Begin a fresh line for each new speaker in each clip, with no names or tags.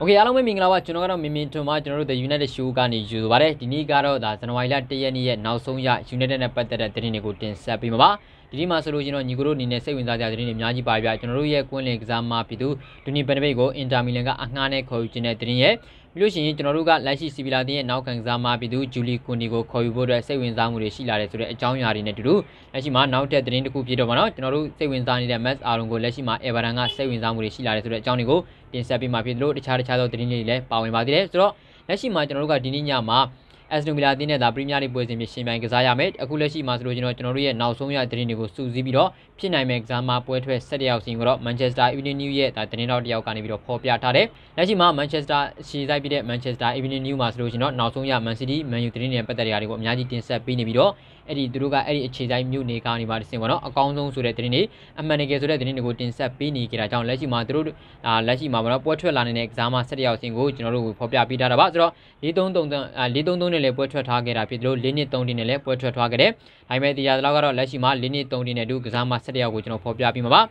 โอเคအားလုံးပဲမင်္ဂလာပါကျွန်တော်ကတော့မင်မင်ထွန်ပါကျွန်တော်တို့ The United Show ကနေယူဆိုပါတယ်ဒီနေ့ကတော့ဒါဇန်နဝါရီလ1ရက်နေ့ရဲ့နောက်ဆုံးရ United နဲ့ပတ်သက်တဲ့သတင်းတွေကိုတင်ဆက်ပေးမှာပါဒီနေ့မှာဆိုလို့ကျွန်တော်ညီကိုတို့အနေနဲ့စိတ်ဝင်စားကြတဲ့သတင်းတွေအများကြီးပါပြကျွန်တော်တို့ရဲ့ကွင်းလင်ကစားမဖြစ်သူဒူနီပန်နဘိတ်ကိုအင်တာမီလန်ကအငှားနဲ့ခေါ်ယူခြင်းတဲ့သတင်းရဲ့ ပြီးလို့ရှိရင်ကျွန်တော်တို့ကလက်ရှိစီဗီလာတင်းရဲ့နောက်ခံကစားမဖြစ်သူဂျူလီကွန်ဒီကိုခေါ်ယူဖို့အတွက်စိတ်ဝင်စားမှုတွေရှိလာတယ်ဆိုတဲ့အကြောင်းအရာတွေနဲ့တူတူလက်ရှိမှာနောက်ထပ်သတင်းတစ်ခုဖြစ်တော့ပါတော့ကျွန်တော်တို့စိတ်ဝင်စားနေတဲ့ Max အာရုံကိုလက်ရှိမှာ Everton ကစိတ်ဝင်စားမှုတွေရှိလာတယ်ဆိုတဲ့အကြောင်းတွေကိုတင်ဆက်ပေးမှာဖြစ်တယ်လို့တခြားတခြားသောသတင်းတွေလည်းပါဝင်ပါသေးတယ်ဆိုတော့လက်ရှိမှာကျွန်တော်တို့ကဒီနေ့ညမှာအ က်စတိုမီလာတင်းနဲ့ဒါပရီးမီးယားလိပွဲစဉ်ဖြစ်ရှင်ပြိုင်ကစားရမယ်အခုလက်ရှိမှာဆိုလို့ကျွန်တော်ကျွန်တော်တို့ရဲ့နောက်ဆုံးရသတင်းတွေကိုစုစည်းပြီးတော့ဖြစ်နိုင်မယ့်ကစားမပွဲထွက်၁၇ယောက်စီကိုတော့ Manchester Evening News ရဲ့ဒါသတင်းတော်တယောက်ကနေပြီးတော့ဖော်ပြထားတယ်လက်ရှိမှာ Manchester ရှီဆိုင်ပြီးတဲ့ Manchester Evening News မှာဆိုလို့ကျွန်တော်နောက်ဆုံးရ Man City Man U သတင်းတွေပတ်သက်တဲ့ຢာတွေကိုအများကြီးတင်ဆက်ပေးနေပြီးတော့ အဲ့ဒီသူတို့ကအဲ့ဒီအခြေဆိုင်မြို့နေကနေပါတစင်ပေါ့နော်အကောင်းဆုံးဆိုတဲ့သတင်းတွေအမှန်တကယ်ဆိုတဲ့သတင်းတွေကိုတင်ဆက်ပေးနေကြတာကြောင့်လက်ရှိမှာသူတို့အာလက်ရှိမှာပေါ့နော်ပွဲထွက်လာနေတဲ့ကစားမ၁၇ယောက်စင်ကိုကျွန်တော်တို့ဖော်ပြပေးထားတာပါဆိုတော့433 433နဲ့လည်းပွဲထွက်ထားခဲ့တာဖြစ်တယ်လို့4နှစ်3နဲ့လည်းပွဲထွက်ထားခဲ့တယ်ဒါပေမဲ့တရားသလောက်ကတော့လက်ရှိမှာ4နှစ်3နဲ့တူကစားမ၁၇ယောက်ကိုကျွန်တော်ဖော်ပြပေးမှာပါ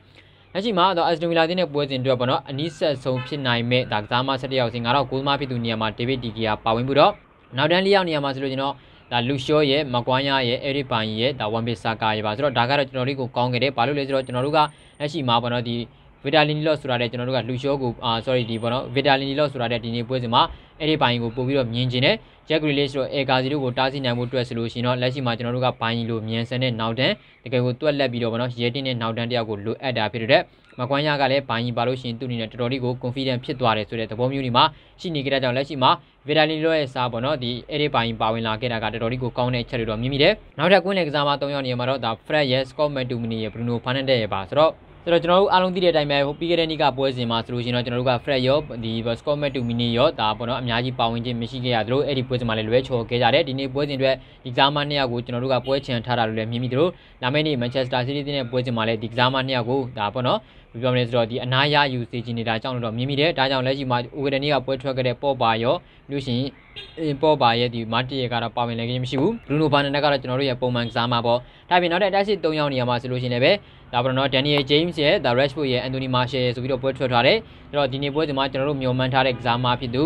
လက်ရှိမှာတော့အက်စတိုမီလာတင်းနဲ့ပွဲစဉ်အတွက်ပေါ့နော်အနီးဆက်ဆုံးဖြစ်နိုင်မဲ့ဒါကစားမ၁၁ယောက်စင်ကတော့ဂိုးသမားဖြစ်သူနေရာမှာဒေးဗစ်ဒီဂီယာပါဝင်ပြီးတော့နောက်တန်း၄ယောက်နေရာမှာဆိုလို့ကျွန်တော် ဒါလူရှော့ရဲ့မကွမ်းရရဲ့အဲရစ်ပိုင်ရဲ့ဒါဝန်ပစ်ဆာကာရဲ့ပါဆိုတော့ဒါကတော့ကျွန်တော်တို့ကိုကောင်းခဲ့တယ်ဘာလို့လဲဆိုတော့ကျွန်တော်တို့ကလက်ရှိမှာပေါ့နော်ဒီဗီတာလီနီလော့ဆိုတာတဲ့ကျွန်တော်တို့ကလူရှော့ကိုအာ sorry ဒီပေါ့နော်ဗီတာလီနီလော့ဆိုတာတဲ့ဒီနေ့ပွဲစဉ်မှာ အဲ့ဒီဘိုင်းကိုပို့ပြီးတော့မြင်ကျင်တယ်ဂျက်ဂရီလစ်တို့အေကာစီတို့ကိုတားဆီးနိုင်မှုအတွက်ဆိုလို့ရှိရင်တော့လက်ရှိမှာကျွန်တော်တို့ကဘိုင်းလိုမြန်ဆန်တဲ့နောက်တန်းတကယ်ကိုတွက်လက်ပြီးတော့ဗောနော်ရဲတင်းတဲ့နောက်တန်းတယောက်ကိုလိုအပ်တာဖြစ်တဲ့မကွမ်းရကလည်းဘိုင်းပါလို့ရှိရင်သူ့အနေနဲ့တော်တော်လေးကို confident ဖြစ်သွားတယ်ဆိုတဲ့သဘောမျိုးဒီမှာရှိနေကြတဲ့ကြောင့်လက်ရှိမှာဗီဒါလီလိုရဲ့စားပေါ့နော်ဒီအဲ့ဒီဘိုင်းပါဝင်လာခဲ့တာကတော်တော်လေးကိုကောင်းတဲ့ချက်တွေတော့မြင်မိတယ်နောက်ထပ်ကွင်းလေကစားမ၃ယောက်နေရာမှာတော့ဒါ Fred ရဲ့ Scott McTominay ရဲ့ Bruno Fernandes ရဲ့ပါဆိုတော့ ဆိုတော့ကျွန်တော်တို့အားလုံးသိတဲ့အတိုင်းပဲပြီးခဲ့တဲ့နေ့ကပွဲစဉ်မှာဆိုလို့ရှိရင်တော့ကျွန်တော်တို့က Fred ရောဒီ Scott McTominay ရောဒါပေါ့နော်အများကြီးပါဝင်ခြင်းမရှိခဲ့ရသလိုအဲ့ဒီပွဲစဉ်မှာလည်းလွဲချော်ခဲ့ကြတယ်ဒီနေ့ပွဲစဉ်အတွက်ဒီကစားမနှစ်ယောက်ကိုကျွန်တော်တို့ကပွဲချန်ထားတာလို့လည်းမြင်မိသလိုလာမယ့်နေ့ Manchester City တဲ့ပွဲစဉ်မှာလည်းဒီကစားမနှစ်ယောက်ကိုဒါပေါ့နော်ဘယ်ပြောမလဲဆိုတော့ဒီအနာရယူစေချင်နေတာကြောင့်တော့မြင်မိတယ်ဒါကြောင့်လက်ရှိမှာဥကဒနီကပွဲထွက်ခဲ့တဲ့ပေါ့ပါရောလို့ရှိရင်ပေါ့ပါရဲ့ဒီမာတီရဲ့ကတော့ပါဝင်လည်းခြင်းမရှိဘူးဘရူနိုဘာနန်ကတော့ကျွန်တော်တို့ရဲ့ပုံမှန်ကစားမှာပေါ့ဒါပြင်နောက်တဲ့အတိုက်စစ်၃ယောက်နေရာမှာဆိုလို့ရှိရင်လည်းပဲ ဒါပေါ့နော်ဒန်နီယယ်ဂျိမ်းစ်ရဲ့ The Rashford ရဲ့အန်တိုနီမာရှယ်ဆိုပြီးတော့ပွဲထွက်ထားတယ်အဲ့တော့ဒီနေ့ပွဲဒီမှာကျွန်တော်တို့မျှော်မှန်းထားတဲ့ကစားမှာဖြစ်သူ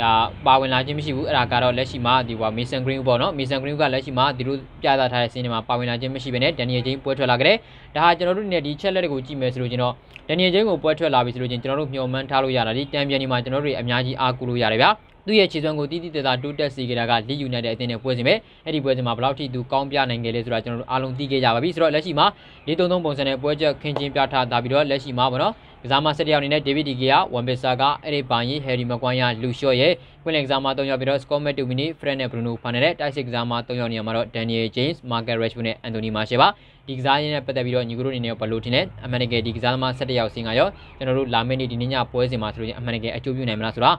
ဒါပါဝင်လာခြင်းမရှိဘူးအဲ့ဒါကတော့လက်ရှိမှာဒီဟိုမီဆန်ဂရင်းပေါ့နော်မီဆန်ဂရင်းကလက်ရှိမှာဒီလိုပြသထားတဲ့စင်းတွေမှာပါဝင်လာခြင်းမရှိဘဲနဲ့ဒန်နီယယ်ဂျိမ်းပွဲထွက်လာကြတယ်ဒါဟာကျွန်တော်တို့နေဒီချက်လက်တွေကိုကြည့်မယ်ဆိုလို့ကျွန်တော်ဒန်နီယယ်ဂျိမ်းကိုပွဲထွက်လာပြီဆိုလို့ကျွန်တော်တို့မျှော်မှန်းထားလို့ရတာဒီတန်ပြန်ဒီမှာကျွန်တော်တို့အများကြီးအားကိုးလို့ရတယ်ဗျာ သူ့ရဲ့ခြေစွမ်းကိုတီးတီးတသားတိုးတက်စေခဲ့တာကလီယူနိုက်တက်အသင်းနဲ့ပွဲစဉ်ပဲအဲ့ဒီပွဲစဉ်မှာဘယ်လောက်ထိသူကောင်းပြနိုင်ခဲ့လဲဆိုတာကျွန်တော်တို့အားလုံးသိခဲ့ကြပါပြီဆိုတော့လက်ရှိမှာ4-3-3ပုံစံနဲ့ပွဲချက်ခင်းချင်းပြထားတာပြီးတော့လက်ရှိမှာပေါ့နော်ကစားမ၁၁ယောက်အနေနဲ့ဒေးဗစ်ဒီဂီယာဝန်ပစ်ဆာကအဲ့ဒီပိုင်ဟယ်ရီမကွမ်ယာလူရှော့ရဲ့ကွင်းလင်ကစားမ၃ယောက်ပြီးတော့စကောမက်တူမီနီဖရက်နဲ့ဘရူနိုဖာနယ်တဲ့တိုက်စစ်ကစားမ၃ယောက်နေရာမှာတော့ဒန်နီယယ်ဂျိမ်းစ်မာကက်ရက်ရှ်နဲ့အန်တိုနီမာရှယ်ပါဒီကစားရင်းနဲ့ပတ်သက်ပြီးတော့ညီကတို့အနေနဲ့ဘယ်လိုထင်လဲအမှန်တကယ်ဒီကစားသမား၁၁ယောက်စင်ကရောကျွန်တော်တို့လာမယ့်နေ့ဒီနေ့ညပွဲစဉ်မှာဆိုလို့ချင်းအမှန်တကယ်အကျိုးပြုနိုင်မလားဆိုတာ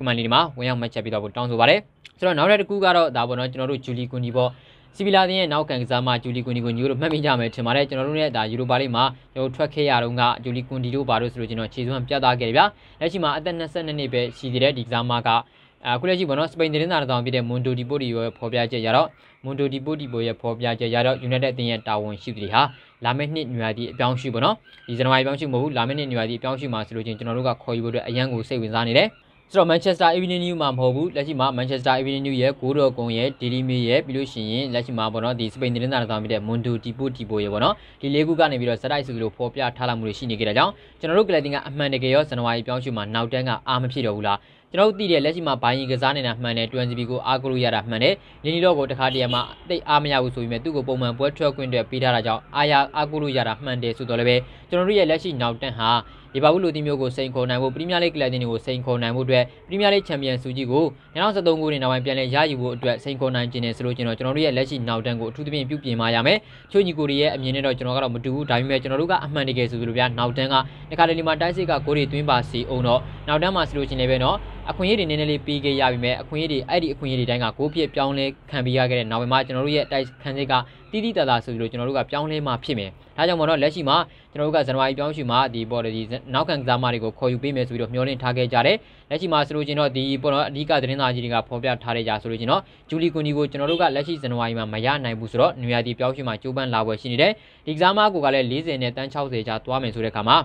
ကွန်မန်လီဒီမှာဝင်ရောက်မှတ်ချက်ပြီးတော့တောင်းဆိုပါရစေဆိုတော့နောက်တစ်ခုကတော့ဒါပေါ့နော်ကျွန်တော်တို့ဂျူလီကွန်ဒီပေါ့စီဗီလာတင်းရဲ့နောက်ကန်ကစားမဂျူလီကွန်ဒီကိုညို့တို့မှတ်မိကြမယ်ထင်ပါတယ်ကျွန်တော်တို့ရဲ့ဒါယူရိုပါလိမှာကျွန်တော်ထွက်ခဲ့ရတော့ကဂျူလီကွန်ဒီတို့ဘာလို့ဆိုလို့ကျွန်တော်ခြေစွမ်းပြသခဲ့တယ်ဗျာလက်ရှိမှာအသက်22နှစ်ပဲရှိသေးတဲ့ဒီကစားမကအခုလက်ရှိပေါ့နော်စပိန်သတင်းစာတောင်ပြတဲ့မွန်ဒိုဒီပိုတီရဲ့ဖော်ပြချက်ရတော့မွန်ဒိုဒီပိုတီပိုရဲ့ဖော်ပြချက်ရတော့ United အသင်းရဲ့တာဝန်ရှိသူတွေဟာလာမယ့်နှစ်ညွာတီအပြောင်းရှိပေါ့နော်ဒီဇန်နဝါရီအပြောင်းရှိမဟုတ်ဘူးလာမယ့်နှစ်ညွာတီအပြောင်းရှိမှာဆိုလို့ချင်းကျွန်တော်တို့ကခေါ်ယူဖို့အတွက်အရန်ကိုစိတ်ဝင်စားနေတယ် ဆိုတော့ Manchester Evening News မှာမဟုတ်ဘူးလက်ရှိမှာ Manchester Evening News ရဲ့ကိုတော်ကုံရဲ့ Daily Mail ရဲ့ပြီးလို့ရှိရင်လက်ရှိမှာပေါ့နော်ဒီစပိန်သတင်းစာတော်ပြီးတဲ့ Mundo Deportivo ရဲ့ပေါ့နော်ဒီလေးခုကနေပြီးတော့ဇက်တိုက်စုလို့ဖော်ပြထားလာမှုတွေရှိနေကြတဲ့ကြောင့်ကျွန်တော်တို့ကလပ်တင်ကအမှန်တကယ်ရောဇန်နဝါရီပြောင်းရွှေ့မှာနောက်တန်းကအားမဖြစ်တော့ဘူးလားကျွန်တော်တို့သိတယ်လက်ရှိမှာဘိုင်းကစားနေတာမှန်တယ် 20B ကိုအားကိုးလို့ရတာမှန်တယ်လင်းလီတော့ကိုတခါတည်းမှာတိတ်အားမရဘူးဆိုပြီးမြဲသူ့ကိုပုံမှန်ပွဲထွက်ခွင့်တွေပေးထားတာကြောင့်အားရအားကိုးလို့ရတာမှန်တယ်ဆိုတော့လည်းပဲကျွန်တော်တို့ရဲ့လက်ရှိနောက်တန်းဟာ လီဗာပူးလိုတီမျိုးကိုစိန်ခေါ်နိုင်ဖို့ပရီးမီးယားလိဂ်ကလပ်တင်တွေကိုစိန်ခေါ်နိုင်ဖို့အတွက်ပရီးမီးယားလိဂ်ချန်ပီယံဆုကြီးကို2013ခုနှစ်နောက်ပိုင်းပြန်လည်ရယူဖို့အတွက်စိန်ခေါ်နိုင်ခြင်းနဲ့ဆိုလို့ကျွန်တော်ကျွန်တော်တို့ရဲ့လက်ရှိနောက်တန်းကိုအထူးသဖြင့်ပြုပြင်มาရမယ်ချို့ညီကိုတွေရဲ့အမြင်နဲ့တော့ကျွန်တော်ကတော့မတူဘူးဒါပေမဲ့ကျွန်တော်တို့ကအမှန်တကယ်ဆိုသလိုဗျာနောက်တန်းကဒီခါတလီမှာတိုက်စစ်ကကိုတွေသွင်းပါစီအောင်တော့နောက်တန်းမှာဆိုလို့ချင်းလည်းပဲနော်အခွင့်အရေးတွေနည်းနည်းလေးပေးခဲ့ရပြီမဲ့အခွင့်အရေးတွေအဲ့ဒီအခွင့်အရေးတွေတိုင်းကကိုပြစ်ပြောင်းလဲခံပေးရခဲ့တဲ့နောက်ပိုင်းမှာကျွန်တော်တို့ရဲ့တိုက်ခန်းစစ်ကတီးတီးတသာဆိုပြီးတော့ကျွန်တော်တို့ကပြောင်းလဲမှဖြစ်မယ် ဒါကြောင့်မို့တော့လက်ရှိမှာကျွန်တော်တို့ကဇန်နဝါရီပြောင်းရွှေ့မှာဒီပေါ်ဒီနောက်ခံကစားမတွေကိုခေါ်ယူပေးမယ်ဆိုပြီးတော့မျှော်လင့်ထားခဲ့ကြတယ်လက်ရှိမှာဆိုလို့ချင်းတော့ဒီပေါ်တော့အဓိကသတင်းသားကြီးတွေကဖော်ပြထားတဲ့ကြဆိုလို့ချင်းတော့ဂျူလီကွန်နီကိုကျွန်တော်တို့ကလက်ရှိဇန်နဝါရီမှာမရနိုင်ဘူးဆိုတော့နွေရာသီပြောင်းရွှေ့မှာကြိုးပမ်းလာပွဲရှိနေတယ်ဒီကစားမကိုကလည်း40နဲ့တန်း60ကြားသွားမယ်ဆိုတဲ့အခါမှာ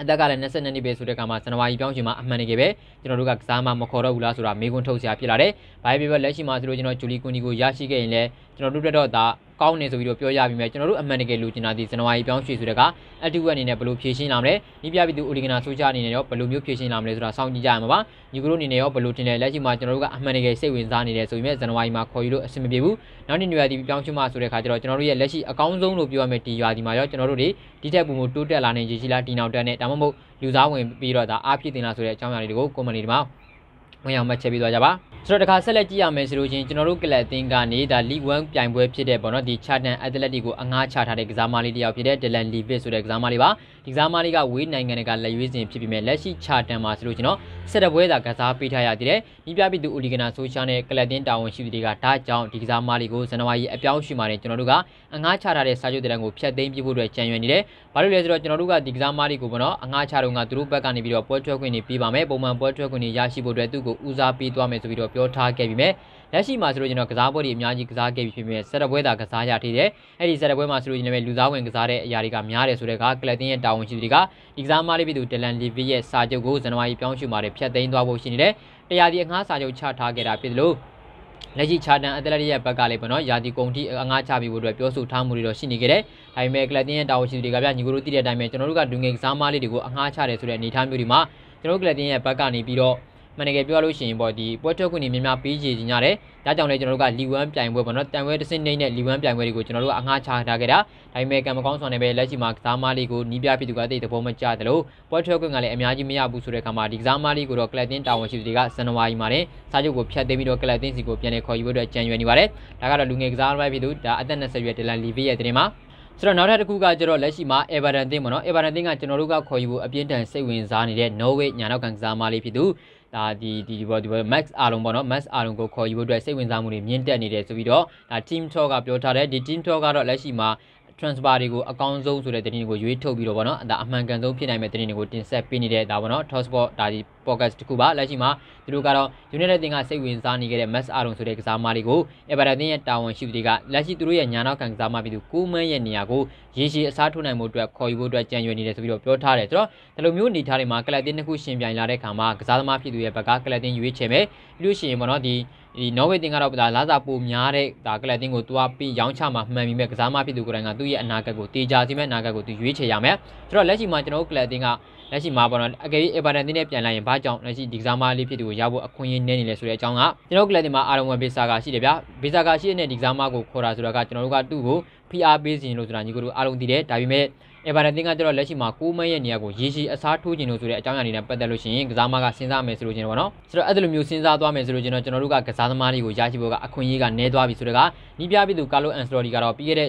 အသက်ကလည်း22နှစ်ပဲဆိုတဲ့ကမှာဇန်နဝါရီပြောင်းရှင်မှာအမှန်တကယ်ပဲကျွန်တော်တို့ကကစားမမခေါ်တော့ဘူးလားဆိုတာမေးခွန်းထုတ်စရာဖြစ်လာတယ်။ဘာပဲပြောလက်ရှိမှာဆိုလို့ကျွန်တော်ဂျူလီကွန်ဒီကိုရရှိခဲ့ရင်လည်းကျွန်တော်တို့တက်တော့ဒါကောင်းနေဆိုပြီးတော့ပြောရပြီးမြဲကျွန်တော်တို့အမှန်တကယ်လူချင်တာဒီဇန်နဝါရီပြောင်းရွှေ့ဆိုတဲ့ကအတူအနေနဲ့ဘယ်လိုဖြည့်ရှင်းလာမလဲ။ဒီပြပြီးသူအိုလီဂနာဆိုချအနေနဲ့ရောဘယ်လိုမျိုးဖြည့်ရှင်းလာမလဲဆိုတာစောင့်ကြည့်ကြရမှာပါ။ညီကတို့အနေနဲ့ရောဘယ်လိုထင်လဲလက်ရှိမှာကျွန်တော်တို့ကအမှန်တကယ်စိတ်ဝင်စားနေတယ်ဆိုပြီးမြဲဇန်နဝါရီမှာခေါ်ယူလို့အဆင်မပြေဘူး။နောက်နေ့ညရွာဒီပြောင်းရွှေ့မှဆိုတဲ့ခါကျတော့ကျွန်တော်တို့ရဲ့လက်ရှိအကောင်းဆုံးလို့ပြောရမယ်ဒီရွာဒီမှာရောကျွန်တော်တို့တွေဒီထက်ပုံမတိုးတက်လာနေရရှိလားဒီနောက်တက်နဲ့ဒါမှမဟုတ်လူစားဝင်ပြီးတော့ဒါအားဖြစ်တင်လာဆိုတဲ့အကြောင်းအရာတွေကိုကွန်မတီဒီမှာ ဝင်အောင်မှတ်ချက်ပေးသွားကြပါဆိုတော့တခါဆက်လက်ကြည့်ရမယ်ဆိုလို့ချင်းကျွန်တော်တို့ကလပ်တင်ကနေဒါ League 1ပြိုင်ပွဲဖြစ်တဲ့ပေါ့နော်ဒီ Charlton Athletic ကိုအငှားချထားတဲ့ကစားမလေးတစ်ယောက်ဖြစ်တဲ့ Dylan Leavitt ဆိုတဲ့ကစားမလေးပါ ဒီကစားမလေးကဝေးနိုင်ငံကလက်ရွေးစင်ဖြစ်ပြီးမြဲလက်ရှိ Charlton မှာဆိုလို့ကျွန်တော်ဆက်တပွဲသာကစားပေးထားရသေးတယ်။ဤပြပြည်သူဦးလီဂနာဆိုရှာနဲ့ကလပ်တင်တာဝန်ရှိသူတွေကဒါကြောင့်ဒီကစားမလေးကိုဇန်နဝါရီအပြောင်းရွှေ့မှာနေကျွန်တော်တို့ကအငှားချထားတဲ့စာချုပ်တရံကိုဖျက်သိမ်းပြဖို့အတွက်ကြံရွယ်နေတယ်။ဘာလို့လဲဆိုတော့ကျွန်တော်တို့ကဒီကစားမလေးကိုပေါ့နော်အငှားချတော့ကသူတို့ဘက်ကနေပြီးတော့ပွဲထွက်ခွင့်တွေပေးပါမယ်။ပုံမှန်ပွဲထွက်ခွင့်တွေရရှိဖို့အတွက်သူ့ကိုဦးစားပေးသွားမယ်ဆိုပြီးတော့ပြောထားခဲ့ပြီးမြဲ လက်ရှိမှာဆိုလို့ကျွန်တော်ကစားပွဲတွေအများကြီးကစားခဲ့ပြီးဖြစ်ပြီးဆက်တပွဲသာကစားရထိတယ်အဲ့ဒီဆက်တပွဲမှာဆိုလို့ကျွန်တော်လူသားဝင်ကစားတဲ့အရာတွေကများတယ်ဆိုတဲ့ကကလပ်တင်ရဲ့တာဝန်ရှိသူတွေကဒီကစားမလေးပြည်သူဒလန်လီဗီရဲ့စာချုပ်ကိုဇန်နဝါရီပြောင်းရွှေ့မှာဖျက်သိမ်းသွားဖို့ရှိနေတယ်တရားဒီအငှားစာချုပ်ချထားခဲ့တာဖြစ်တယ်လို့လက်ရှိချာတန်အက်တလက်ရဲ့ဘက်ကလည်းပေါ့နော်ယာတီကုံတီအငှားချပြီးဖို့အတွက်ပြောဆိုထားမှုတွေတော့ရှိနေကြတယ်။ဒါပေမဲ့ကလပ်တင်ရဲ့တာဝန်ရှိသူတွေကဗျညီကိုတို့သိတဲ့အတိုင်းပဲကျွန်တော်တို့ကဒူငယ်ကစားမလေးတွေကိုအငှားချတယ်ဆိုတဲ့အနေအထားမျိုးဒီမှာကျွန်တော်တို့ကလပ်တင်ရဲ့ဘက်ကနေပြီးတော့ မှန်တကယ်ပြောလို့ရှိရင်ပေါ့ဒီပွဲထွက်ခွင့်တွေများများပေးကြခြင်းရတယ်။ဒါကြောင့်လည်းကျွန်တော်တို့ကလီဝမ်ပြိုင်ပွဲပေါ့နော်။တန်ပွဲတစ်စင်းနေတဲ့လီဝမ်ပြိုင်ပွဲတွေကိုကျွန်တော်တို့ကအငှားချထားခဲ့တာ။ဒါပေမဲ့ကံမကောင်းစွာနဲ့ပဲလက်ရှိမှာကစားမလေးကိုနီးပြဖြစ်သူကတိတ်သဘောမကျတယ်လို့ပွဲထွက်ခွင့်ကလည်းအများကြီးမရဘူးဆိုတဲ့အခါမှာဒီကစားမလေးကိုတော့ကလပ်တင်တာဝန်ရှိသူတွေကဇန်နဝါရီမှာတင်စာချုပ်ကိုဖျက်သိမ်းပြီးတော့ကလပ်တင်စီကိုပြန်လည်ခေါ်ယူဖို့အတွက်ကြံရွယ်နေပါတယ်။ဒါကတော့လူငယ်ကစားသမားဖြစ်သူဒါအသက်20ရွယ်ဒလန်လီဗီရဲ့တင်မှာဆိုတော့နောက်ထပ်တစ်ခုကကျတော့လက်ရှိမှာ Everton တင်းပေါ့နော် Everton တင်းကကျွန်တော်တို့ကခေါ်ယူဖို့အပြင်းထန်စိတ်ဝင်စားနေတဲ့ Norway ညာနောက်ကကစားမလေးဖြစ်သူ ဒါဒီဒီဒီဘောဒီဘော Max အာလုံးပေါ့နော် Max အာလုံးကိုခေါ်ယူဖို့အတွက်စိတ်ဝင်စားမှုတွေမြင့်တက်နေတယ်ဆိုပြီးတော့ဒါ Team Talk ကပြောထားတယ်ဒီ Team Talk ကတော့လက်ရှိမှာ transfer တွေကိုအကောင်းဆုံးဆိုတဲ့သတင်းတွေကိုရွေးထုတ်ပြီးတော့ဗောနော်ဒါအမှန်ကန်ဆုံးဖြစ်နိုင်မဲ့သတင်းတွေကိုတင်ဆက်ပေးနေတဲ့ဒါဗောနော် Tossport ဒါဒီ podcast တခုပါလက်ရှိမှာသူတို့ကတော့ United တင်ကစိတ်ဝင်စားနေခဲ့တဲ့ Max Aron ဆိုတဲ့ကစားမလေးကို Everton ရဲ့တာဝန်ရှိသူတွေကလက်ရှိသူတို့ရဲ့ညာနောက်ခံကစားမပြီးသူကိုမန်းရဲ့နေရာကိုရေရှည်အစားထိုးနိုင်မှုအတွက်ခေါ်ယူဖို့အတွက်ကြံရွယ်နေတယ်ဆိုပြီးတော့ပြောထားတယ်ဆိုတော့ဒီလိုမျိုးအနေထားတွေမှာကလပ်တင်တစ်ခုရှင်ပြိုင်လာတဲ့ခါမှာကစားသမားဖြစ်သူရဲ့ဘက်ကကလပ်တင်ရွေးချယ်မယ်ပြီးလို့ရှိရင်ဗောနော်ဒီ ဒီနော်ဝေတင်ကတော့ဒါလာစာပိုများတဲ့ဒါကလပ်တင်ကိုတွားပြီးရောင်းချမှာမှန်ပြီးမဲ့ကစားမဖြစ်သူကိုယ်တိုင်ကသူ့ရဲ့အနာဂတ်ကိုတေချာစီမဲ့အနာဂတ်ကိုသူရွေးချယ်ရမယ်ဆိုတော့လက်ရှိမှာကျွန်တော်တို့ကလပ်တင်ကလက်ရှိမှာပေါ့နော်အကယ်၍ Everton တင်းနဲ့ပြန်လာရင်ဘာကြောင့်လက်ရှိဒီကစားမလေးဖြစ်သူကိုရဖို့အခွင့်အရေးနည်းနေလဲဆိုတဲ့အကြောင်းကကျွန်တော်ကလပ်တင်မှာအာရုံဝင်ဘေဆာကရှိတယ်ဗျာဘေဆာကရှိတဲ့ဒီကစားမကိုခေါ်တာဆိုတာကကျွန်တော်တို့ကသူ့ကို PR ပေးစီလို့ဆိုတာညီကိုတို့အားလုံးသိတယ်ဒါပေမဲ့ အေဗာတန်တင်ကကျတော့လက်ရှိမှာကိုမန်းရဲ့နေရာကိုရေရှည်အစားထိုးခြင်းလို့ဆိုတဲ့အကြောင်းအရာတွေနဲ့ပတ်သက်လို့ရှိရင်ကစားမကစဉ်းစားမယ်ဆိုလို့ချင်းပေါ့နော်ဆိုတော့အဲ့လိုမျိုးစဉ်းစားသွားမယ်ဆိုလို့ချင်းတော့ကျွန်တော်တို့ကကစားသမားတွေကိုရရှိဖို့ကအခွင့်အရေးကနည်းသွားပြီဆိုတော့ကနီးပြပြည်သူကာလိုအန်စတော်ဒီကတော့ပြီးခဲ့တဲ့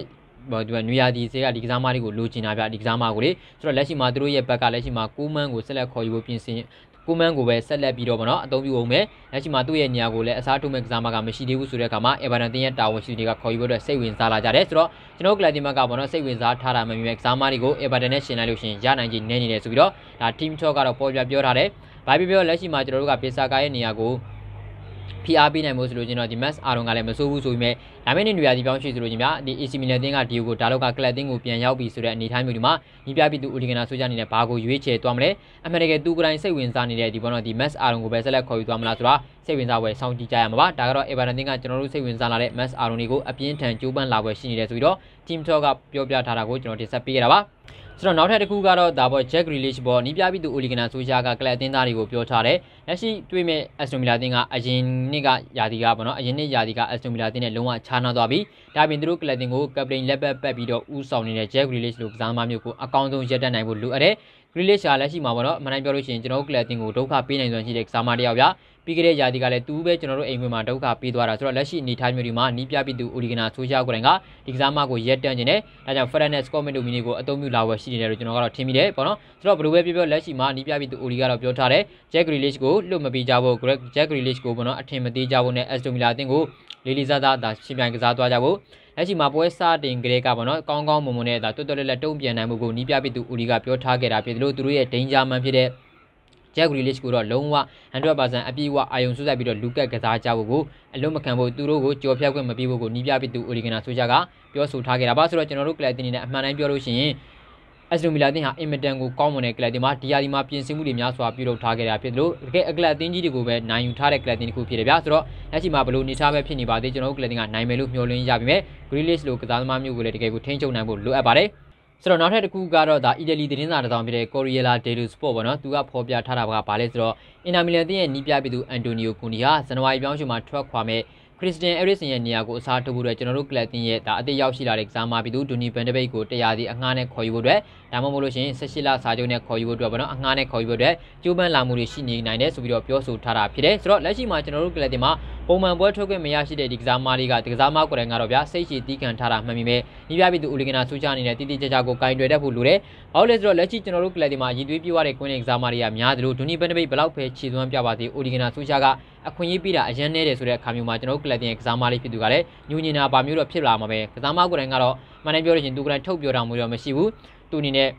ဘာဒီနွေရာသီစေကဒီကစားမတွေကိုလိုချင်တာဗျဒီကစားမကိုလေဆိုတော့လက်ရှိမှာသူတို့ရဲ့ဘက်ကလက်ရှိမှာကိုမန်းကိုဆက်လက်ခေါ်ယူဖို့ပြင်ဆင် ကိုမန်းကိုပဲဆက်လက်ပြီးတော့ဗောနော်အသုံးပြုအောင်မယ်လက်ရှိမှာသူ့ရဲ့နေရာကိုလည်းအစားထိုးမဲ့ကစားမကမရှိသေးဘူးဆိုတဲ့အခါမှာအေဗာတန်တင်ရဲ့တာဝန်ရှိတွေကခေါ်ယူဖို့အတွက်စိတ်ဝင်စားလာကြတယ်ဆိုတော့ကျွန်တော်ကလပ်တင်မကဗောနော်စိတ်ဝင်စားထားတာမှမြင်မဲ့ကစားမတွေကိုအေဗာတန်နဲ့ရှင်လိုက်လို့ရှိရင်ရနိုင်ခြင်းနည်းနေတယ်ဆိုပြီးတော့ဒါ team talk ကတော့ပေါ်ပြပြောထားတယ်ဘာဖြစ်ပြောလက်ရှိမှာကျွန်တော်တို့ကပေစာကာရဲ့နေရာကို ဖိအားပေးနိုင်မှုဆိုလို့ချင်းတော့ဒီ mass အာရုံကလည်းမစိုးဘူးဆိုပေမဲ့ဒါမဲ့နေနေရာဒီပြောင်းရှိဆိုလို့ချင်းဗျာဒီ AC Milan တင်းကဒီကိုဒါလောက်ကကလပ်တင်းကိုပြန်ရောက်ပြီဆိုတဲ့အနေအထားမျိုးဒီမှာညီပြပြီးသူဦးဒီကနာဆိုကြနေတဲ့ဘာကိုရွေးချယ်သွားမလဲအမှန်တကယ်သူကိုယ်တိုင်စိတ်ဝင်စားနေတဲ့ဒီဘောနော်ဒီ mass အာရုံကိုပဲဆက်လက်ခေါ်ယူသွားမလားဆိုတာစိတ်ဝင်စားပွဲစောင့်ကြည့်ကြရမှာပါဒါကတော့ Everton တင်းကကျွန်တော်တို့စိတ်ဝင်စားလာတဲ့ mass အာရုံတွေကိုအပြင်းထန်ကြိုးပမ်းလာပွဲရှိနေတယ်ဆိုပြီးတော့ Team Talk ကပြောပြထားတာကိုကျွန်တော်တင်ဆက်ပေးခဲ့တာပါ ဆိုတော့နောက်ထပ်တစ်ခုကတော့ဒါပေါ့ Jack Grealish ပေါ့နီးပြပြီးသူအိုလီဂနာဆိုရှာကကလပ်အသင်းသားတွေကိုပြောထားတယ်လက်ရှိတွေ့မဲ့ Aston Villa အသင်းကအရင်နှစ်ကယာတီကပေါ့နော်အရင်နှစ်ယာတီက Aston Villa အသင်းနဲ့လုံးဝခြားနားသွားပြီဒါပြင်သူတို့ကလပ်အသင်းကိုကပတိန်လက်ပတ်ပတ်ပြီးတော့ဦးဆောင်နေတဲ့ Jack Grealish လိုကစားသမားမျိုးကိုအကောင်းဆုံးရပ်တန့်နိုင်ဖို့လိုအပ်တယ် Grealish ကလက်ရှိမှာပေါ့နော်အမှန်တမ်းပြောလို့ရှိရင်ကျွန်တော်တို့ကလပ်အသင်းကိုဒုက္ခပေးနိုင်စွမ်းရှိတဲ့ကစားမတစ်ယောက်ဗျာ ပြီးခဲ့တဲ့ယာတီကလည်းသူပဲကျွန်တော်တို့အိမ်ဝင်မှာဒုက္ခပေးသွားတာဆိုတော့လက်ရှိအနေထားမျိုးဒီမှာနီးပြပြီးသူအိုလီဂနာဆိုရှာကိုယ်တိုင်ကဒီကစားမကိုရက်တန့်နေတယ်ဒါကြောင့် Fernandez Comment တို့မီနီကိုအသုံးပြုလာဝယ်ရှိနေတယ်လို့ကျွန်တော်ကတော့ထင်မိတယ်ပေါ့နော်ဆိုတော့ဘယ်လိုပဲပြောပြောလက်ရှိမှာနီးပြပြီးသူအိုလီကတော့ပြောထားတယ် Jack Grealish ကိုလွတ်မပေးကြဖို့ Greg Jack Grealish ကိုပေါ့နော်အထင်မသေးကြဖို့နဲ့ Aston Villa အသင်းကိုလီလီဇာသာဒါရှင်ပြိုင်ကစားသွားကြဖို့လက်ရှိမှာပွဲစားတင်ကလေးကပေါ့နော်ကောင်းကောင်းမွန်မွန်နဲ့ဒါတွတ်တွတ်လက်လက်တုံ့ပြန်နိုင်မှုကိုနီးပြပြီးသူအိုလီကပြောထားခဲ့တာဖြစ်တယ်လို့သူတို့ရဲ့ danger man ဖြစ်တဲ့ ဂျက်ဂရီလစ်ကိုတော့လုံးဝ100%အပြည့်အဝအာယုံဆွဆိုင်ပြီးတော့လူကက်ကစားကြဖို့ကိုအလုံးမခံဖို့သူတို့ကိုကြော်ဖြတ်ခွင့်မပေးဖို့ကိုနီးပြပြီးသူအိုရီဂနာဆိုကြကပြောဆိုထားခဲ့တာပါဆိုတော့ကျွန်တော်တို့ကလပ်တင်နေတဲ့အမှန်တိုင်းပြောလို့ရှိရင်အက်စတိုမီလာတင်ဟာအင်မတန်ကိုကောင်းမွန်တဲ့ကလပ်တင်မှာဒီယာဒီမှာပြင်ဆင်မှုတွေများစွာပြုလုပ်ထားခဲ့တာဖြစ်တယ်လို့တကယ်အကလပ်တင်ကြီးတွေကိုပဲနိုင်ယူထားတဲ့ကလပ်တင်တစ်ခုဖြစ်တယ်ဗျာဆိုတော့လက်ရှိမှာဘလို့နေထားပဲဖြစ်နေပါသေးကျွန်တော်တို့ကလပ်တင်ကနိုင်မယ်လို့မျှော်လင့်ရပြီမဲ့ Grealish လိုကစားသမားမျိုးကိုလည်းတကယ်ကိုထိန်းချုပ်နိုင်ဖို့လိုအပ်ပါတယ် ဆိုတော့နောက်ထပ်တစ်ခုကတော့ဒါအီတလီသတင်းစာတစ်စောင်ဖြစ်တဲ့ Corriere dello Sport ပေါ့နော်သူကဖော်ပြထားတာကဘာလဲဆိုတော့အင်တာမီလန်တင်းရဲ့နီးပြပြည်သူအန်တိုနီယိုကူနီဟာဇန်နဝါရီပြောင်းရွှေ့မှာထွက်ခွာမဲ့ခရစ်စတန်အဲရစ်ဆန်ရဲ့နေရာကိုအစားထိုးဖို့အတွက်ကျွန်တော်တို့ကလပ်တင်ရဲ့ဒါအသေးရောက်ရှိလာတဲ့ကစားမပြည်သူဒူနီဘန်ဒဘိတ်ကိုတရားစီအငှားနဲ့ခေါ်ယူဖို့အတွက်ဒါမှမဟုတ်လို့ရှိရင်18လစာချုပ်နဲ့ခေါ်ယူဖို့အတွက်ပေါ့နော်အငှားနဲ့ခေါ်ယူဖို့အတွက်ကျိုးပန်းလာမှုတွေရှိနေနိုင်တယ်ဆိုပြီးတော့ပြောဆိုထားတာဖြစ်တယ်ဆိုတော့လက်ရှိမှာကျွန်တော်တို့ကလပ်တင်မှာပုံမှန်ပွဲထုတ်ခွင့်မရရှိတဲ့ဒီကစားမတွေကဒီကစားမကိုယ်တိုင်ကတော့ဗျာစိတ်ရှည်တီးခံထားတာမှန်ပြီမဲ့ညီပြပြည်သူဦးလီကနာဆူချအနေနဲ့တိတိကျကျကိုကင်တွယ်တတ်ဖို့လိုတယ်။ဘာလို့လဲဆိုတော့လက်ရှိကျွန်တော်တို့ကလပ်တင်မှာရည်သွေးပြရတဲ့ကွင်းတဲ့ကစားမတွေကများသလိုဒူနီဘန်ဒဘိတ်ဘလောက်ပဲခြေသွမ်းပြပါသေးဦးလီကနာဆူချကအခွင့်အရေးပေးတာအရန်နေတယ်ဆိုတဲ့အခါမျိုးမှာကျွန်တော်တို့ကလပ်တင်ရဲ့ကစားမလေးဖြစ်သူကလည်းညူညင်တာပါမျိုးတော့ဖြစ်လာမှာပဲကစားမကိုယ်တိုင်ကတော့မှန်တယ်ပြောလို့ရှိရင်သူကလည်းထုတ်ပြောတာမျိုးတော့မရှိဘူး သူအနေနဲ့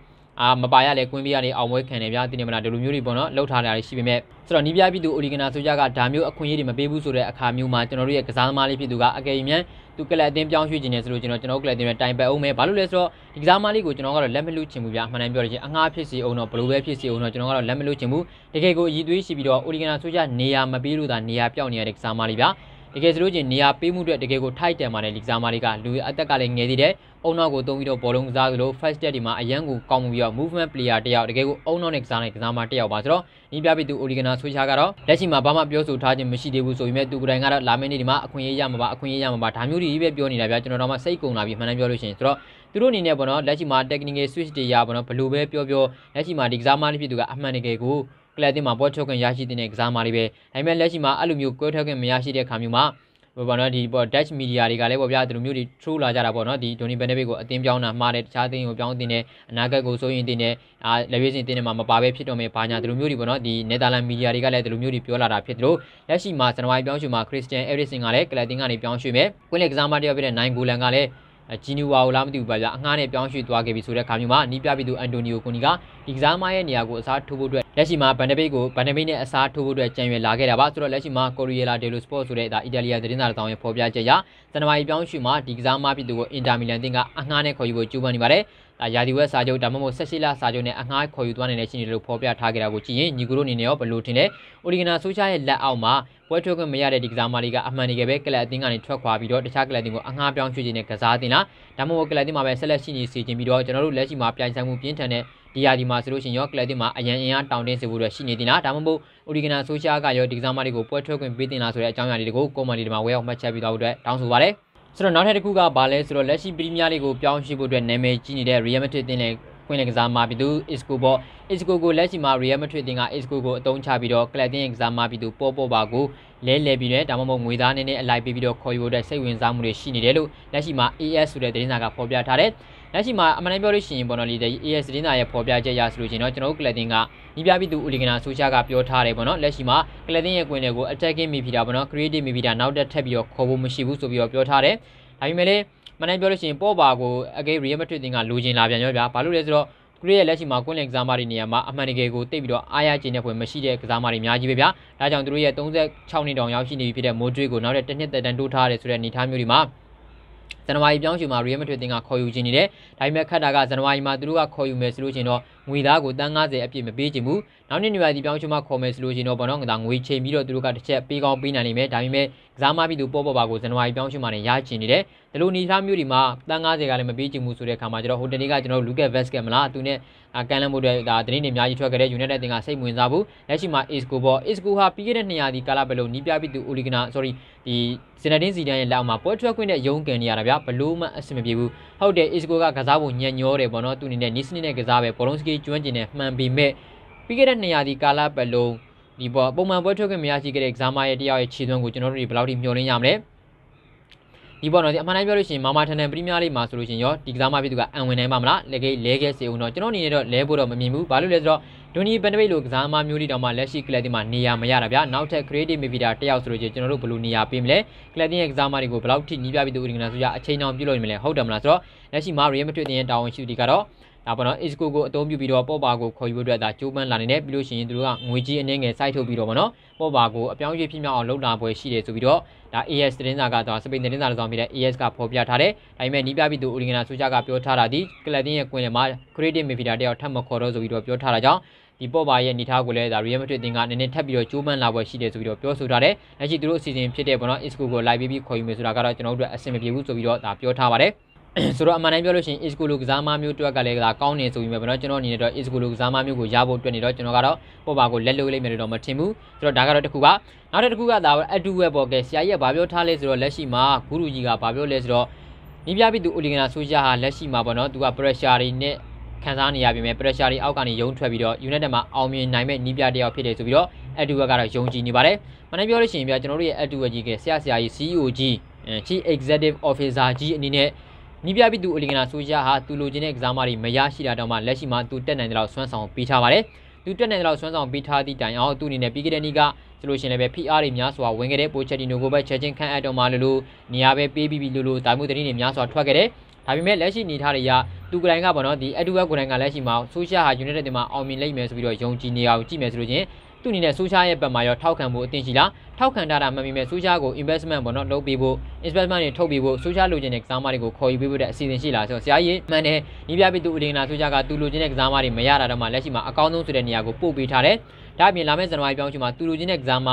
အာမပါရလဲကွင်းပြရနေအောင်ပွဲခံနေဗျာတင်နေမလားဒီလိုမျိုးတွေပေါ့နော်လှုပ်ထားတာရှိပေမဲ့ဆိုတော့နီးပြပြည်သူအိုလီဂနာဆိုကြကဒါမျိုးအခွင့်အရေးတွေမပေးဘူးဆိုတဲ့အခါမျိုးမှာကျွန်တော်တို့ရဲ့ကစားသမားလေးဖြစ်သူကအကယ်၍မြန်သူကလပ်အတင်းပြောင်းရွှေ့ခြင်းနဲ့ဆိုလို့ကျွန်တော်ကျွန်တော်ကလပ်အတင်းနဲ့တိုင်ပတ်အောင်မယ်ဘာလို့လဲဆိုတော့ဒီကစားသမားလေးကိုကျွန်တော်ကတော့လက်မလွတ်ချင်ဘူးဗျာအမှန်တမ်းပြောရရင်အငှားဖြစ်စီအောင်တော့ဘလိုပဲဖြစ်စီအောင်တော့ကျွန်တော်ကတော့လက်မလွတ်ချင်ဘူးတကယ်ကိုအည်သွေးရှိပြီးတော့အိုလီဂနာဆိုကြနေရာမပေးလို့သာနေရာပြောင်းနေရတဲ့ကစားသမားလေးဗျာ တကယ်ဆိုလို့ချင်းနေရာပေးမှုအတွက်တကယ်ကိုထိုက်တန်ပါတယ်လီကစားမားတွေကလူအသက်ကလည်းငယ်သေးတယ်။အုံနောက်ကိုတုံးပြီးတော့ဘောလုံးကစားသလို first step ဒီမှာအရန်ကိုကောင်းမှုပြီးတော့ movement player တယောက်တကယ်ကိုအုံနောက်နဲ့ကစားနိုင်ကစားမားတယောက်ပါဆိုတော့ညီပြပိသူ Oligana ဆွေးချကတော့လက်ရှိမှာဘာမှပြောဆိုထားခြင်းမရှိသေးဘူးဆိုပေမဲ့သူကိုယ်တိုင်ကတော့လာမယ့်နေ့ဒီမှာအခွင့်အရေးရမှာပါအခွင့်အရေးရမှာပါဒါမျိုးတွေပဲပြောနေတာဗျာကျွန်တော်တော့မှစိတ်ကုန်လာပြီမှန်တယ်ပြောလို့ရှိရင်ဆိုတော့သူတို့အနေနဲ့ပေါ့နော်လက်ရှိမှာ technical switch တွေရပေါ့နော်ဘယ်လိုပဲပြောပြောလက်ရှိမှာဒီကစားမားလေးဖြစ်သူကအမှန်တကယ်ကို ကလပ်တင်မှာပွဲချုပ်ခွင့်ရရှိတဲ့ကစားမားလေးပဲဒါပေမဲ့လက်ရှိမှာအဲ့လိုမျိုးကွဲထွက်ခွင့်မရရှိတဲ့ခါမျိုးမှာဟိုပေါ့နော်ဒီပေါ့ Dutch media တွေကလည်းပေါ့ဗျာဒီလိုမျိုးတွေ true လာကြတာပေါ့နော်ဒီ Donny van de Beek ကိုအတင်းပြောင်းတာမှားတယ်တခြားအတင်းကိုပြောင်းတင်တယ်အနာဂတ်ကိုစိုးရင်တင်တယ်အာလက်ရွေးစင်တင်တယ်မှာမပါပဲဖြစ်တော့မယ်ဘာညာဒီလိုမျိုးတွေပေါ့နော်ဒီ Netherlands media တွေကလည်းဒီလိုမျိုးတွေပြောလာတာဖြစ်တယ်လို့လက်ရှိမှာဇန်နဝါရီပြောင်းရွှေ့မှာ Christian Eriksen ကလည်းကလပ်တင်ကနေပြောင်းရွှေ့မယ်ကွင်းလေကစားမတယောက်ဖြစ်တဲ့နိုင်ဂိုလန်ကလည်းဂျီနီဝါကိုလာမသိဘူးပါဗျာအငှားနဲ့ပြောင်းရွှေ့သွားခဲ့ပြီဆိုတဲ့ခါမျိုးမှာနီးပြပြည်သူအန်တိုနီယိုကွန်နီကဒီကစားမရဲ့နေရာကိုအစားထိုးဖို့အတွက် လက်ရှိမှာဗန်ဒဘိတ်ကိုဗန်ဒဘိတ်နဲ့အစားထိုးဖို့အတွက်ကြံရွယ်လာခဲ့တာပါဆိုတော့လက်ရှိမှာကိုရီယလာဒေလိုစပေါ့ဆိုတဲ့ဒါအီတလီယာသတင်းစာတောင်ရဲ့ဖော်ပြချက်အရဇန်နဝါရီပြောင်းရွှေ့မှာဒီကစားမပြည်သူကိုအင်တာမီလန်တင်ကအငှားနဲ့ခေါ်ယူဖို့ကြိုးပမ်းနေပါတယ်ဒါယာဒီဝက်စာချုပ်ဒါမှမဟုတ်16လစာချုပ်နဲ့အငှားခေါ်ယူသွားနေတဲ့ရှင်တွေလို့ဖော်ပြထားကြတာကိုကြည့်ရင်ညီကိုတို့အနေနဲ့ရောဘယ်လိုထင်လဲ။အိုလီဂနာဆိုချာရဲ့လက်အောက်မှာပွဲထွက်ခွင့်မရတဲ့ဒီကစားမလေးကအမှန်တကယ်ပဲကလပ်အသင်းကနေထွက်ခွာပြီးတော့တခြားကလပ်အသင်းကိုအငှားပြောင်းရွှေ့ခြင်းနဲ့ကစားတင်လားဒါမှမဟုတ်ကလပ်အသင်းမှာပဲဆက်လက်ရှိနေစေခြင်းပြီးတော့ကျွန်တော်တို့လက်ရှိမှာပြိုင်ဆိုင်မှုပြင်းထန်တဲ့ ဒီယာဒီမှာဆိုလို့ရှိရင်ရောကလပ်အသင်းမှာအရန်အင်အားတောင်းတင်းစေဖို့အတွက်ရှိနေတင်လားဒါမှမဟုတ်အိုလီဂနာဆိုချာကရောဒီကစားမလေးကိုပွဲထွက်ခွင့်ပေးတင်လားဆိုတဲ့အကြောင်းအရာတွေကိုကွန်မန်တီတွေမှာဝဲအောင်မှတ်ချက်ပြီးတော့အတွက်တောင်းဆိုပါရစေဆိုတော့နောက်ထပ်တစ်ခုကဘာလဲဆိုတော့လက်ရှိပရီးမီးယားလိကိုပြောင်းရွှေ့ဖို့အတွက်နာမည်ကြီးနေတဲ့ Real Madrid တင်တဲ့ခွင့်တဲ့ကစားမှာပြီးသူ Isco ပေါ့ Isco ကိုလက်ရှိမှာ Real Madrid တင်က Isco ကိုအသုံးချပြီးတော့ Club တင်ကစားမှာပြီးသူပေါ်ပေါ်ပါကိုလဲလဲပြီးတော့ဒါမှမဟုတ်ငွေသားနဲ့နဲ့အလိုက်ပေးပြီးတော့ခေါ်ယူဖို့အတွက်စိတ်ဝင်စားမှုတွေရှိနေတယ်လို့လက်ရှိမှာ AS ဆိုတဲ့သတင်းစာကဖော်ပြထားတယ် လက်ရှိမှာအမှန်တမ်းပြောလို့ရှိရင်ပေါ့နော်ဒီ AS သတင်းစာရဲ့ဖော်ပြချက်ရဆိုလို့ရှိရင်တော့ကျွန်တော်တို့ကလပ်တင်ကညီပြပြီးသူဦးလီဂနာဆိုရှာကပြောထားတယ်ပေါ့နော်လက်ရှိမှာကလပ်တင်ရဲ့ကွင်းတွေကို attacking midfielder ပေါ့နော် creative midfielder နောက်တက်ထပ်ပြီးတော့ခေါ်ဖို့မရှိဘူးဆိုပြီးတော့ပြောထားတယ်ဒါပေမဲ့လည်းမနိုင်ပြောလို့ရှိရင်ပေါ်ပါကိုအကေး Real Madrid တင်ကလိုချင်လာပြန်ရောဗျာဘာလို့လဲဆိုတော့ကရီးရဲ့လက်ရှိမှာကွင်းလင်ကစားမတွေနေရာမှာအမှန်တကယ်ကိုတိတ်ပြီးတော့အားရကျင်တဲ့ဖွယ်မရှိတဲ့ကစားမတွေအများကြီးပဲဗျာဒါကြောင့်သူတို့ရဲ့36နှစ်တောင်ရောက်ရှိနေပြီဖြစ်တဲ့မိုဒရစ်ကိုနောက်တဲ့တစ်နှစ်သက်တမ်းတိုးထားရတယ်ဆိုတဲ့အနေအထားမျိုးတွေမှာ ဇန်နဝါရီပြောင်းရွှေ့မှာ Real Madrid တင်ကခေါ်ယူခြင်းနေတယ်ဒါပေမဲ့ခတ်တာကဇန်နဝါရီမှာသူတို့ကခေါ်ယူမယ်ဆိုလို့ရှိရင်တော့ငွေသားကိုတန်း90အပြည့်မပေးချင်ဘူးနောက်နှစ်နေရာဒီပြောင်းရွှေ့မှာခေါ်မယ်ဆိုလို့ရှိရင်တော့ဘောနော်ငါငွေချိန်ပြီးတော့သူတို့ကတစ်ချက်ပေးကောင်းပေးနိုင်လိမ့်မယ်ဒါပေမဲ့ကစားမပြီးသူပေါ်ပေါ်ပါကိုဇန်နဝါရီပြောင်းရွှေ့မှာနေရချင်နေတယ်ဒီလိုနေသားမျိုးတွေမှာတန်း90ကလည်းမပေးချင်ဘူးဆိုတဲ့အခါမှာကျတော့ဟိုတနေ့ကကျွန်တော်လူကက်ဗက်စကက်မလားသူနဲ့ကန်လန်မို့တဲ့ဒါတင်းနေအများကြီးထွက်ခဲ့တဲ့ United တင်ကစိတ်ဝင်စားဘူးလက်ရှိမှာ Isco ပေါ့ Isco ဟာပြီးခဲ့တဲ့200ဒီကာလပဲလို့နီးပြပြီးသူ Oligana sorry ဒီဇင်နဒင်းစီဒန်ရဲ့လက်အောက်မှာပွဲထွက်ခွင့်နဲ့ရုံးကန်နေရတာဗျာဘလို့မှအဆင်မပြေဘူးဟုတ်တယ် Isco ကကစားဖို့ညံ့ညောတယ်ပေါ့နော်သူအနေနဲ့နီးစနစ်နဲ့ကစားပဲဘောလုံးစကီကျွမ်းကျင်တဲ့မှန်ပေမဲ့ပြီးခဲ့တဲ့200ဒီကာလပဲလို့ဒီပေါ်ပုံမှန်ပွဲထွက်ခွင့်မရရှိခဲ့တဲ့ကစားမရဲ့တယောက်ရဲ့ခြေသွင်းကိုကျွန်တော်တို့ဘယ်လောက်ထိမျှော်လင့်ရမလဲ ဒီပေါ်တော့ဒီအမှန်တိုင်းပြောလို့ရှိရင်မာမာထန်ထန်ပရီးမီးယားလိမှာဆိုလို့ရှိရင်ရောဒီကစားမဖြစ်သူကအံဝင်နိုင်မှာမလားလဲခဲလဲခဲစေဦးတော့ကျွန်တော်အနေနဲ့တော့လဲဖို့တော့မမြင်ဘူးဘာလို့လဲဆိုတော့ဒွန်နီဘန်ဒဘိတ်လိုကစားမမျိုးတွေတောင်မှလက်ရှိကလပ်တင်မှာနေရာမရတာဗျာနောက်ထပ် creative midfielder တယောက်ဆိုလို့ချင်းကျွန်တော်တို့ဘယ်လိုနေရာပေးမလဲကလပ်တင်ရဲ့ကစားမတွေကိုဘယ်လောက်ထိနီးပြပြီးသူဦးဒီကနာဆိုရအချိန်အောင်ပြုလုပ်နေမလဲဟုတ်တယ်မလားဆိုတော့လက်ရှိမှာ Real Madrid တင်ရဲ့တာဝန်ရှိသူတွေကတော့ ဒါဒါပေါ့နော် Isco ကိုအသုံးပြုပြီးတော့ပေါ်ပါကိုခေါ်ယူဖို့အတွက်ဒါကြိုးပမ်းလာနေတယ်ပြီးလို့ရှိရင်သူတို့ကငွေကြီးအနေငယ်စိုက်ထုတ်ပြီးတော့ပေါ့နော်ပေါ်ပါကိုအပြောင်းအရွှေ့ဖြစ်မြောက်အောင်လုပ်လာပွဲရှိတယ်ဆိုပြီးတော့ဒါ AS သတင်းစာကတော့စပိန်သတင်းစာတစ်စောင်ဖြစ်တဲ့ AS ကဖော်ပြထားတယ်ဒါပေမဲ့နီးပြပြီးသူအိုလီဂနာဆိုချာကပြောထားတာဒီကလပ်တင်းရဲ့ကွင်လယ်မှာ credit midfielder တယောက်ထပ်မခေါ်တော့ဆိုပြီးတော့ပြောထားတာကြောင့်ဒီပေါ်ပါရဲ့နေထားကိုလည်းဒါ Real Madrid တင်ကနည်းနည်းထပ်ပြီးတော့ကြိုးပမ်းလာပွဲရှိတယ်ဆိုပြီးတော့ပြောဆိုထားတယ်။လက်ရှိသူတို့အစီအစဉ်ဖြစ်တဲ့ပေါ့နော် Isco ကို live ပြီးခေါ်ယူမယ်ဆိုတာကတော့ကျွန်တော်တို့အတွက်အဆင်မပြေဘူးဆိုပြီးတော့ဒါပြောထားပါတယ်။ ဆိုတော့အမှန်တိုင်းပြောလို့ရှိရင် Isco လိုကစားမမျိုးတွက်ကလည်းဒါကောင်းနေဆိုပြီးပဲပေါ့နော်ကျွန်တော်အနေနဲ့တော့ Isco လိုကစားမမျိုးကိုရဖို့အတွက်နေတော့ကျွန်တော်ကတော့ပေါ်ပါကိုလက်လွတ်လိုက်မယ်လို့တော့မထင်ဘူးဆိုတော့ဒါကတော့တစ်ခုပါနောက်တစ်ခုကဒါအတူဝက်ပေါ်ကဆရာကြီးကဘာပြောထားလဲဆိုတော့လက်ရှိမှာဂူရူကြီးကဘာပြောလဲဆိုတော့နီးပြပြီးသူအိုလီဂနာဆိုရှာဟာလက်ရှိမှာပေါ့နော်သူက pressure တွေနဲ့ခံစားနေရပြီမဲ့ pressure တွေအောက်ကနေရုံထွက်ပြီးတော့ United မှာအောင်မြင်နိုင်မဲ့နီးပြတယောက်ဖြစ်တယ်ဆိုပြီးတော့ Edu ကတော့ယုံကြည်နေပါတယ်။မနေ့ပြောလို့ရှိရင်ပြကျွန်တော်တို့ရဲ့ Edu ကြီးကဆရာဆရာကြီး CEO ကြီး Chief Executive Officer ကြီးအနေနဲ့ နီးပြပြီးသူအလီဂနာဆိုရှာဟာသူလိုချင်တဲ့ကစားမတွေမရရှိတာတောင်မှလက်ရှိမှာသူတက်နိုင်တဲ့လောက်စွမ်းဆောင်ပေးထားပါတယ်။သူတက်နိုင်တဲ့လောက်စွမ်းဆောင်ပေးထားသည့်တိုင်အောင်သူအနေနဲ့ပြီးခဲ့တဲ့နေ့ကဆိုလို့ရှိရင်လည်းပဲ PR တွေများစွာဝင်ခဲ့တဲ့ပိုချက်တီနိုကိုပဲချက်ချင်းခန့်အပ်တော်မှာလို့လို့နေရာပဲပေးပြီးပြီးလို့လို့တာမှုတတိတွေများစွာထွက်ခဲ့တယ်။ဒါပေမဲ့လက်ရှိနေထားတွေရသူကတိုင်းကပေါ့နော်ဒီအတူဝက်ကိုတိုင်းကလက်ရှိမှာဆိုရှာဟာ United တင်မှာအောင်မြင်လိမ့်မယ်ဆိုပြီးတော့ယုံကြည်နေအောင်ကြည့်မယ်ဆိုလို့ချင်းသူအနေနဲ့ဆိုရှာရဲ့ဘက်မှာရောထောက်ခံဖို့အသင့်ရှိလား ထောက်ခံတာတာမှန်ပြီမဲ့ဆိုရှာကို investment ပေါ့နော်လုပ်ပေးဖို့ investment တွေထုတ်ပေးဖို့ဆိုရှာလိုချင်တဲ့ကစားမတွေကိုခေါ်ယူပေးဖို့တဲ့အစီအစဉ်ရှိလားဆိုတော့ဆရာကြီးမှန်တယ်ညီပြပြီးသူအလင်းနာဆိုရှာကသူလိုချင်တဲ့ကစားမတွေမရတာတော့မှလက်ရှိမှာအကောင်းဆုံးဆိုတဲ့နေရာကိုပို့ပေးထားတယ်ဒါအပြင်လာမယ့်ဇန်နဝါရီပြောင်းချင်မှာသူလိုချင်တဲ့ကစားမ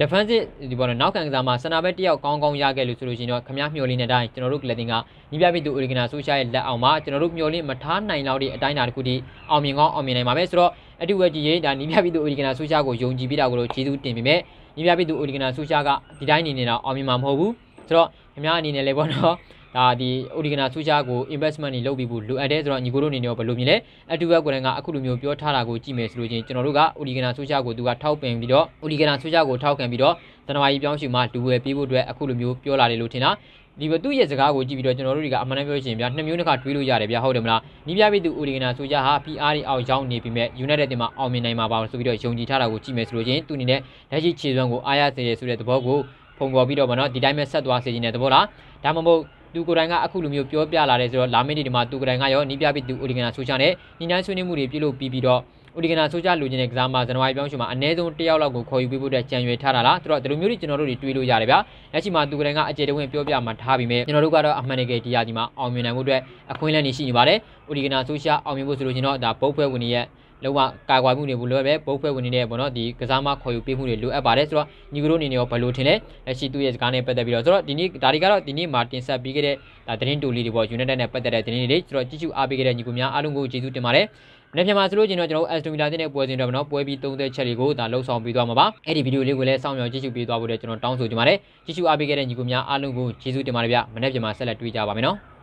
defensive ဒီပေါ်တော့နောက်ခံကစားမစနာဘက်တယောက်ကောင်းကောင်းရခဲ့လို့ဆိုလို့ရှိရင်တော့ခမားမျှော်လင့်တဲ့အတိုင်းကျွန်တော်တို့ကလပ်တင်ကညီပြပြီးသူ original ဆိုရှာရဲ့လက်အောင်မှာကျွန်တော်တို့မျှော်လင့်မထားနိုင်လောက်တဲ့အတိုင်းအတာတစ်ခုထိအောင်မြင်ကောင်းအောင်မြင်နိုင်ပါမယ်ဆိုတော့အတူဝက်ကြီးရေးဒါနီးပြပြီးသူ original ဆိုရှာကိုယုံကြည်ပြီးတာကိုလို့ကျေးဇူးတင်ပေမဲ့ ညီပြပြီးသူ original ဆိုရှာကဒီတိုင်းနေနေတာအောင်မြင်မှာမဟုတ်ဘူးဆိုတော့ခင်ဗျားအနေနဲ့လည်းပေါ့နော် ဒါဒီ original ဆူချာကို investment တွေလုပ်ပြီးဖို့လိုအပ်တယ်ဆိုတော့ညီကိုတို့အနေနဲ့ဘယ်လိုမြင်လဲအတူဘက်ကိုယ်တိုင်ကအခုလိုမျိုးပြောထားတာကိုကြည့်မယ်ဆိုလို့ချင်းကျွန်တော်တို့က original ဆူချာကိုသူကထောက်ပံ့ပြီးတော့ original ဆူချာကိုထောက်ခံပြီးတော့ဇန်နဝါရီပြောင်းရှူမှာလူဝယ်ပေးဖို့အတွက်အခုလိုမျိုးပြောလာတယ်လို့ထင်တာဒီဘသူ့ရဲ့စကားကိုကြည့်ပြီးတော့ကျွန်တော်တို့တွေကအမှန်တမ်းပြောရှင်ဗျာနှစ်မျိုးတစ်ခါတွေးလို့ရတယ်ဗျာဟုတ်တယ်မလားနီးပြပြီးသူ original ဆိုကြဟာ PR တွေအောက်ရောက်နေပြီမဲ့ United တင်မှာအောင်မြင်နိုင်မှာပါဆိုပြီးတော့ယုံကြည်ထားတာကိုကြည့်မယ်ဆိုလို့ချင်းသူအနေနဲ့လက်ရှိခြေစွမ်းကိုအားရစေရဆိုတဲ့သဘောကိုဖုံပေါ်ပြီးတော့ဗောနော်ဒီတိုင်းပဲဆက်သွားစေခြင်းတဲ့သဘောလားဒါမှမဟုတ်သူကိုယ်တိုင်ကအခုလိုမျိုးပြောပြလာတယ်ဆိုတော့လာမင်းဒီမှာသူကိုယ်တိုင်ကရောနီးပြပြီးသူအိုဒီဂနာဆိုချာနဲ့ညီနိုင်ဆွေးနွေးမှုတွေပြုလုပ်ပြီးပြီးတော့အိုဒီဂနာဆိုချာလူချင်းတဲ့ကစားမှာဇန်နဝါရီပြောင်းရှင်မှာအနည်းဆုံး၁ယောက်လောက်ကိုခေါ်ယူပေးဖို့အတွက်ကြံရွယ်ထားတာလားသူတို့ဒီလိုမျိုးတွေကျွန်တော်တို့တွေတွေးလို့ရတယ်ဗျာလက်ရှိမှာသူကိုယ်တိုင်ကအကျေတဝင်းပြောပြမှာထားပြီးမြဲကျွန်တော်တို့ကတော့အမှန်တကယ်ဒီရာဒီမှာအောင်မြင်နိုင်မှုအတွက်အခွင့်အလမ်းတွေရှိနေပါတယ်အိုဒီဂနာဆိုချာအောင်မြင်ဖို့ဆိုလို့ချင်းတော့ဒါပုတ်ဖွဲဝင်ရဲ့ လုံးဝကာကွယ်မှုတွေဘူးလိုပဲဘုတ်ဖွဲ့ဝင်နေတဲ့ပေါ့နော်ဒီကစားမခေါ်ယူပေးမှုတွေလိုအပ်ပါတယ်ဆိုတော့ညီကတို့အနေနဲ့ရောဘယ်လိုထင်လဲလက်ရှိသူ့ရဲ့စကားနဲ့ပတ်သက်ပြီးတော့ဆိုတော့ဒီနေ့ဒါတွေကတော့ဒီနေ့မှာတင်ဆက်ပြီးခဲ့တဲ့ဒါသတင်းတူလေးတွေပေါ့ United နဲ့ပတ်သက်တဲ့သတင်းတွေဆိုတော့ကြည့်ရှုအားပေးခဲ့တဲ့ညီကိုများအားလုံးကိုကျေးဇူးတင်ပါတယ်မနေ့ပြန်မှာဆိုလို့ကျွန်တော်ကျွန်တော် Aston Villa တဲ့ပွဲစဉ်တော့နော်ပွဲပြီး30ချက်လေးကိုဒါလှုပ်ဆောင်ပြီးသွားမှာပါအဲ့ဒီဗီဒီယိုလေးကိုလည်းစောင့်မျှော်ကြည့်ရှုပေးသွားဖို့လည်းကျွန်တော်တောင်းဆိုချင်ပါတယ်ကြည့်ရှုအားပေးခဲ့တဲ့ညီကိုများအားလုံးကိုကျေးဇူးတင်ပါတယ်ဗျမနေ့ပြန်မှာဆက်လက်တွေ့ကြပါမယ်နော်